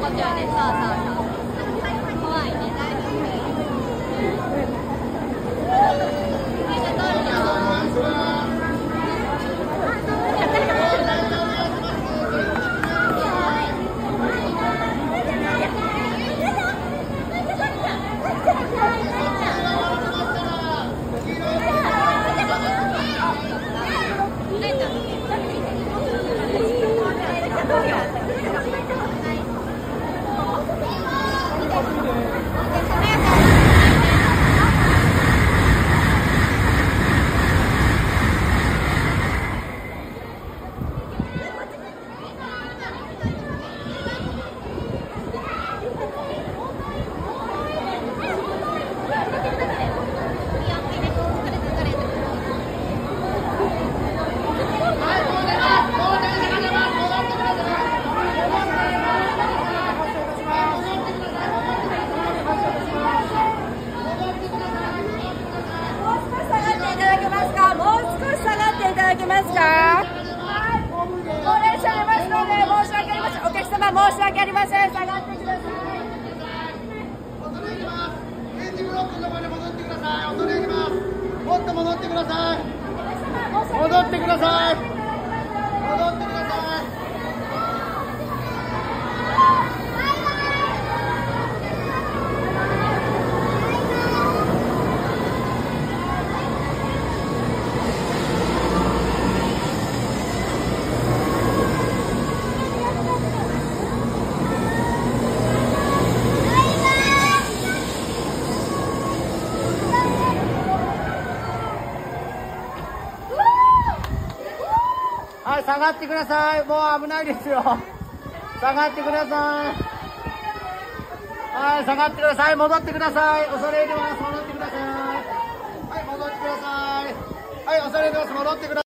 こちらでそうそうそう怖いね大丈夫みんなどうぞいただけますか？高齢者出ますので申し訳ありません。お客様申し訳ありません。下がってください。戻ります。エンジンブロックのところに戻ってください。恐れ入ります。もっと戻ってください。戻ってください。はい、下がってください。もう危ないですよ。下がってください。はい、下がってください。戻ってください。恐れ入ります。戻ってください。はい、戻ってください。はい、恐れ入ります。戻ってください。